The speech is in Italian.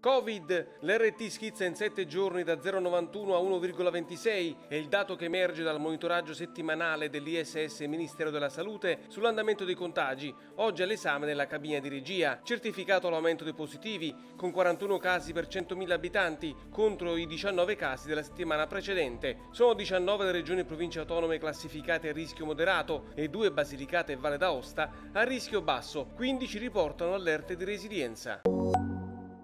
Covid, l'RT schizza in 7 giorni da 0,91 a 1,26 è il dato che emerge dal monitoraggio settimanale dell'ISS Ministero della Salute sull'andamento dei contagi, oggi all'esame nella cabina di regia. Certificato l'aumento dei positivi, con 41 casi per 100.000 abitanti contro i 19 casi della settimana precedente. Sono 19 le regioni e province autonome classificate a rischio moderato e due Basilicata e Valle d'Aosta a rischio basso, 15 riportano allerte di resilienza.